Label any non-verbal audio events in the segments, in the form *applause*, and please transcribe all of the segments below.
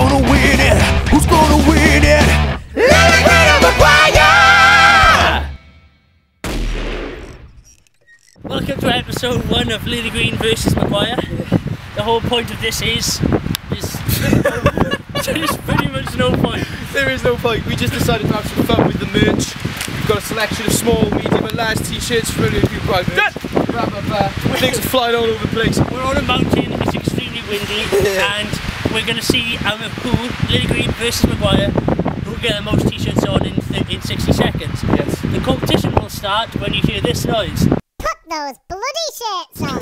gonna win it? Who's gonna win it? Lilygreen or Maguire! Welcome to episode one of Lilygreen versus Maguire. The whole point of this is, is *laughs* there's pretty much no point. There is no point. We just decided to have some fun with the merch. We've got a selection of small, medium, and large t-shirts for any of you quite blah, blah, blah. Things are flying all over the place. We're on a mountain, it's extremely windy, *laughs* and we're going to see um, who, Lilygreen versus Maguire, who will get the most t-shirts on in, in 60 seconds. Yes. The competition will start when you hear this noise. Put those bloody shirts on.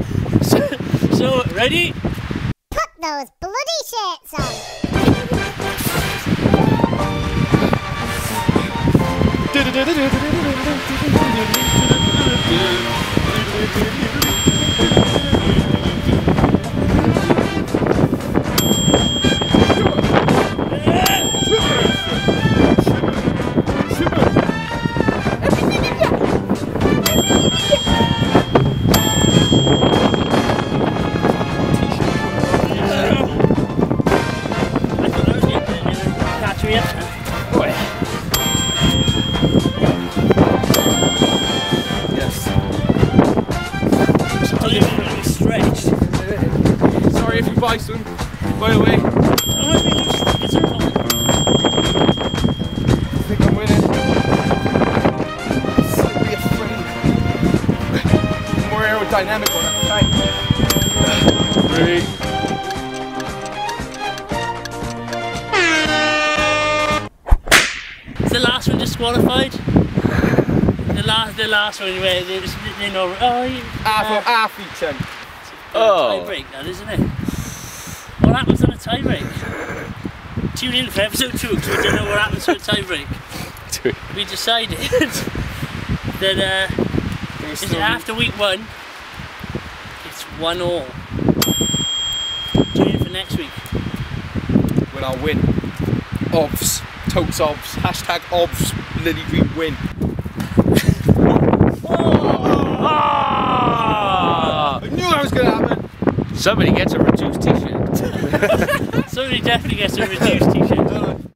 *laughs* So, so ready? Put those bloody shirts on. *laughs* stretched. Sorry if you. By the way, Oh, I think it's, it's a problem. I think I'm winning. Slightly afraid. More aerodynamic on that thing. Three. Is the last one disqualified? The last, the last one where they was, you know, oh, you, Half, uh, half each end. tie break, that isn't it? What happens on a tie break? Tune in for episode two because we don't know what happens to a tie break. *laughs* We decided *laughs* that uh, is it after week one, it's one all. Tune in for next week. when I win. Obs. Totes obs. Hashtag obs. Lilygreen win. I knew that was going to happen. Somebody gets a reduced t-shirt. *laughs* Somebody definitely gets a reduced t-shirt.